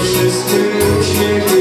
Вернувшись, ты уж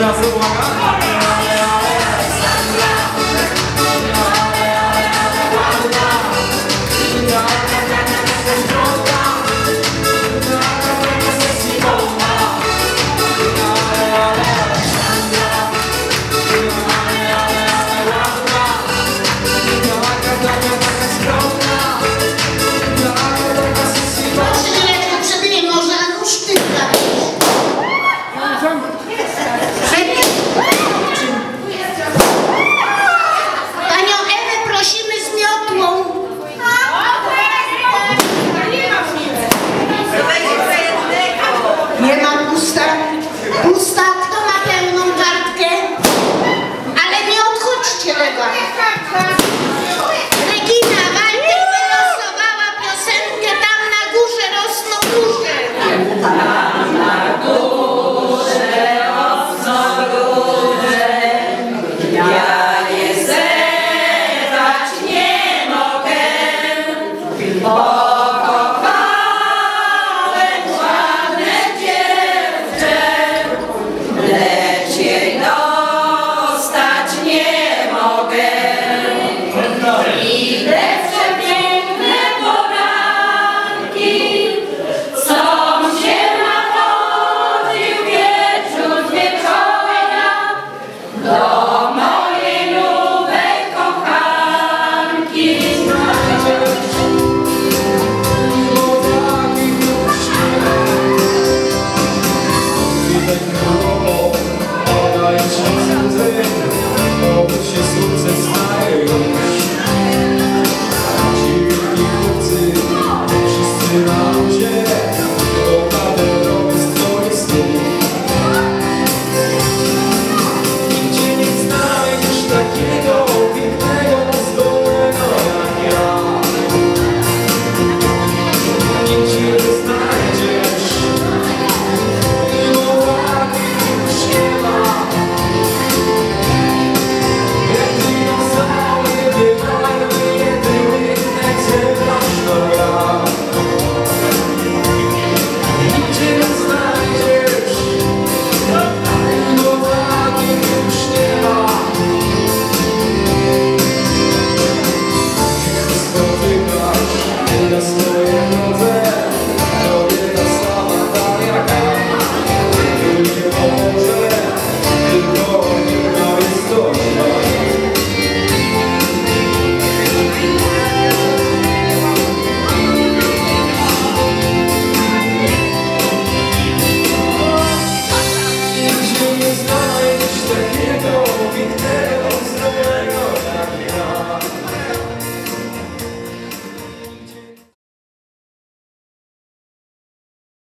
coração com a.